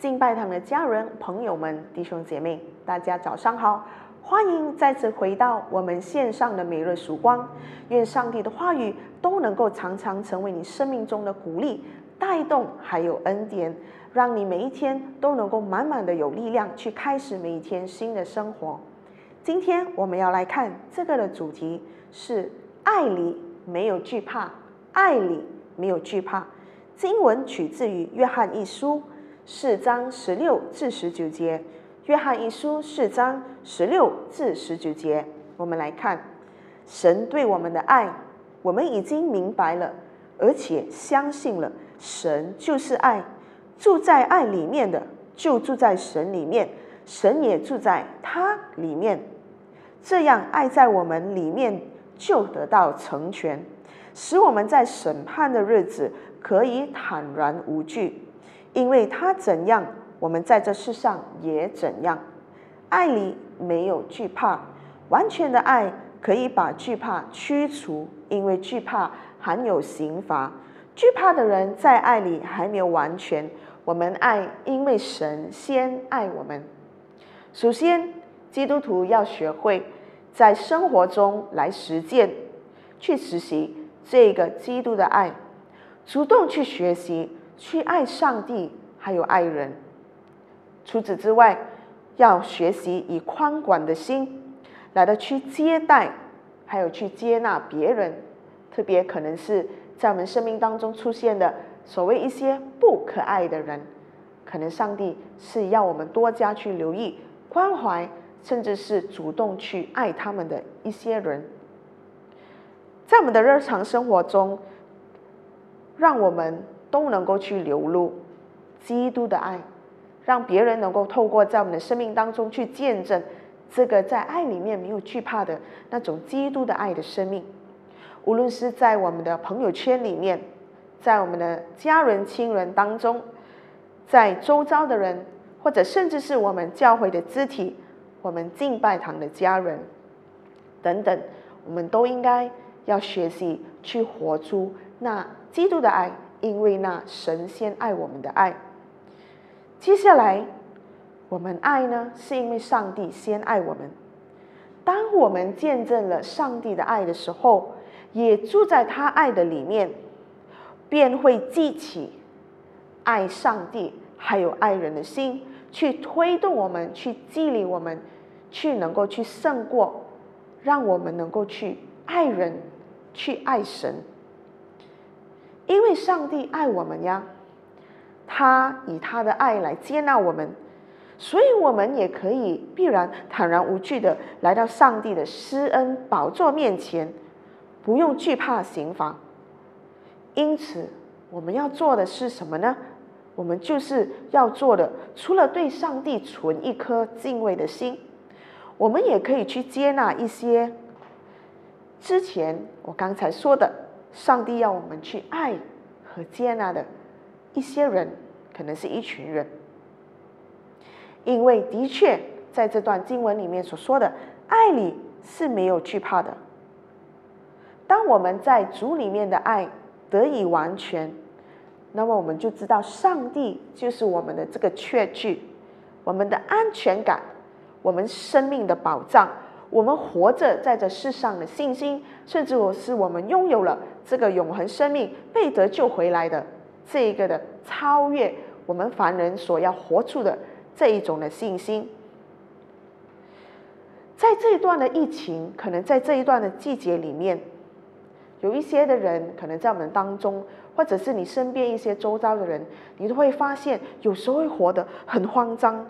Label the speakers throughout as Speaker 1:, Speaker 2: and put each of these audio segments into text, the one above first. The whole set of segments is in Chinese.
Speaker 1: 敬拜堂的家人、朋友们、弟兄姐妹，大家早上好！欢迎再次回到我们线上的每日曙光。愿上帝的话语都能够常常成为你生命中的鼓励、带动，还有恩典，让你每一天都能够满满的有力量去开始每一天新的生活。今天我们要来看这个的主题是：爱里没有惧怕，爱里没有惧怕。经文取自于约翰一书。四章十六至十九节，约翰一书四章十六至十九节，我们来看神对我们的爱，我们已经明白了，而且相信了。神就是爱，住在爱里面的就住在神里面，神也住在他里面。这样爱在我们里面就得到成全，使我们在审判的日子可以坦然无惧。因为他怎样，我们在这世上也怎样。爱里没有惧怕，完全的爱可以把惧怕驱除。因为惧怕含有刑罚，惧怕的人在爱里还没有完全。我们爱，因为神先爱我们。首先，基督徒要学会在生活中来实践，去实习这个基督的爱，主动去学习。去爱上帝，还有爱人。除此之外，要学习以宽广的心来的去接待，还有去接纳别人。特别可能是在我们生命当中出现的所谓一些不可爱的人，可能上帝是要我们多加去留意、关怀，甚至是主动去爱他们的一些人。在我们的日常生活中，让我们。都能够去流露基督的爱，让别人能够透过在我们的生命当中去见证这个在爱里面没有惧怕的那种基督的爱的生命。无论是在我们的朋友圈里面，在我们的家人亲人当中，在周遭的人，或者甚至是我们教会的肢体，我们敬拜堂的家人等等，我们都应该要学习去活出那基督的爱。因为那神仙爱我们的爱，接下来我们爱呢，是因为上帝先爱我们。当我们见证了上帝的爱的时候，也住在他爱的里面，便会记起爱上帝还有爱人的心，去推动我们，去激励我们，去能够去胜过，让我们能够去爱人，去爱神。因为上帝爱我们呀，他以他的爱来接纳我们，所以我们也可以必然坦然无惧的来到上帝的施恩宝座面前，不用惧怕刑罚。因此，我们要做的是什么呢？我们就是要做的，除了对上帝存一颗敬畏的心，我们也可以去接纳一些之前我刚才说的。上帝要我们去爱和接纳的一些人，可能是一群人，因为的确在这段经文里面所说的爱里是没有惧怕的。当我们在主里面的爱得以完全，那么我们就知道上帝就是我们的这个确据，我们的安全感，我们生命的保障。我们活着在这世上的信心，甚至我是我们拥有了这个永恒生命被得救回来的这一个的超越我们凡人所要活出的这一种的信心。在这一段的疫情，可能在这一段的季节里面，有一些的人可能在我们当中，或者是你身边一些周遭的人，你都会发现，有时候会活得很慌张，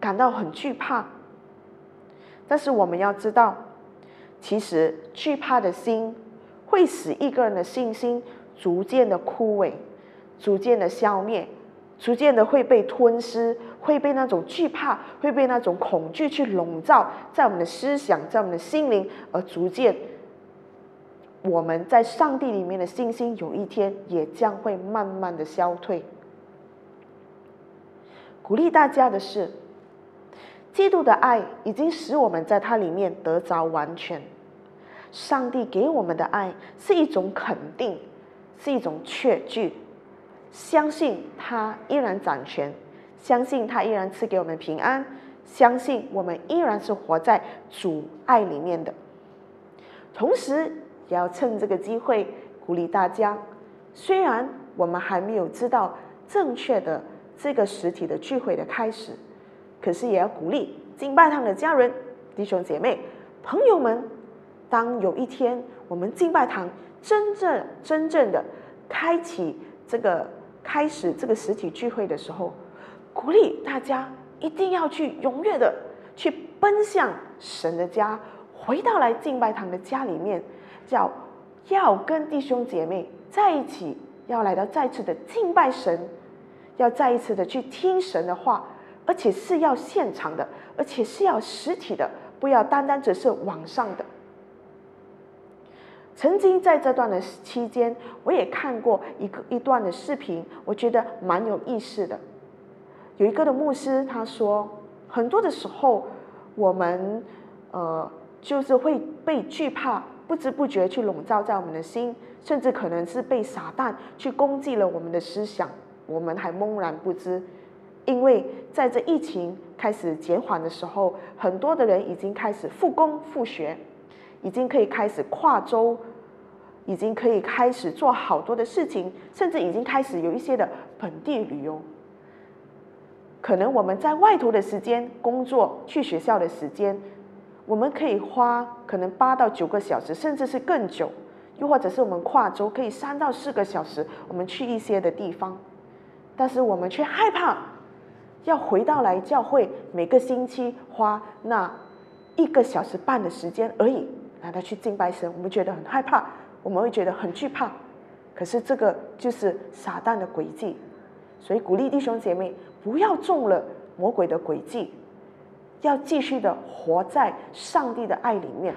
Speaker 1: 感到很惧怕。但是我们要知道，其实惧怕的心会使一个人的信心逐渐的枯萎，逐渐的消灭，逐渐的会被吞噬，会被那种惧怕，会被那种恐惧去笼罩在我们的思想，在我们的心灵，而逐渐我们在上帝里面的信心，有一天也将会慢慢的消退。鼓励大家的是。基督的爱已经使我们在它里面得着完全。上帝给我们的爱是一种肯定，是一种确据，相信他依然掌权，相信他依然赐给我们平安，相信我们依然是活在主爱里面的。同时，也要趁这个机会鼓励大家，虽然我们还没有知道正确的这个实体的聚会的开始，可是也要鼓励敬拜堂的家人、弟兄姐妹、朋友们，当有一天我们敬拜堂真正真正的开启这个开始这个实体聚会的时候，鼓励大家一定要去踊跃的去奔向神的家，回到来敬拜堂的家里面，叫要跟弟兄姐妹在一起，要来到再次的敬拜神，要再一次的去听神的话，而且是要现场的，而且是要实体的，不要单单只是网上的。曾经在这段的期间，我也看过一个一段的视频，我觉得蛮有意思的。有一个的牧师他说，很多的时候我们呃就是会被惧怕，不知不觉去笼罩在我们的心，甚至可能是被撒旦去攻击了我们的思想，我们还懵然不知。因为在这疫情开始减缓的时候，很多的人已经开始复工复学。已经可以开始跨州，已经可以开始做好多的事情，甚至已经开始有一些的本地旅游。可能我们在外头的时间、工作、去学校的时间，我们可以花可能八到九个小时，甚至是更久。又或者是我们跨州可以三到四个小时，我们去一些的地方，但是我们却害怕要回到来教会，每个星期花那一个小时半的时间而已。让他去敬拜神，我们觉得很害怕，我们会觉得很惧怕。可是这个就是撒旦的诡计，所以鼓励弟兄姐妹不要中了魔鬼的诡计，要继续的活在上帝的爱里面。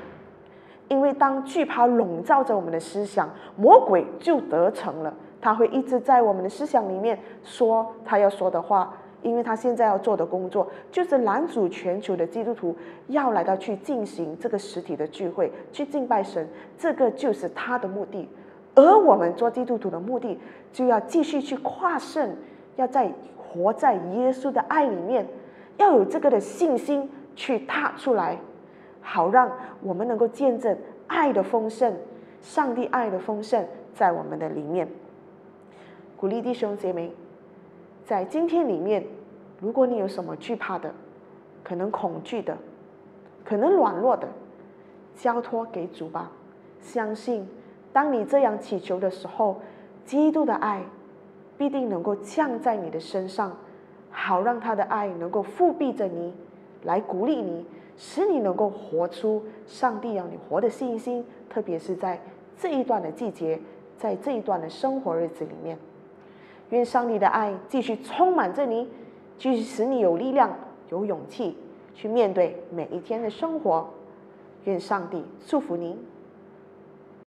Speaker 1: 因为当惧怕笼罩着我们的思想，魔鬼就得逞了，他会一直在我们的思想里面说他要说的话。因为他现在要做的工作，就是拦阻全球的基督徒要来到去进行这个实体的聚会，去敬拜神，这个就是他的目的。而我们做基督徒的目的，就要继续去跨胜，要在活在耶稣的爱里面，要有这个的信心去踏出来，好让我们能够见证爱的丰盛，上帝爱的丰盛在我们的里面。鼓励弟兄姐妹。在今天里面，如果你有什么惧怕的，可能恐惧的，可能软弱的，交托给主吧。相信，当你这样祈求的时候，基督的爱必定能够降在你的身上，好让他的爱能够复庇着你，来鼓励你，使你能够活出上帝让你活的信心。特别是在这一段的季节，在这一段的生活日子里面。愿上帝的爱继续充满着你，继续使你有力量、有勇气去面对每一天的生活。愿上帝祝福您。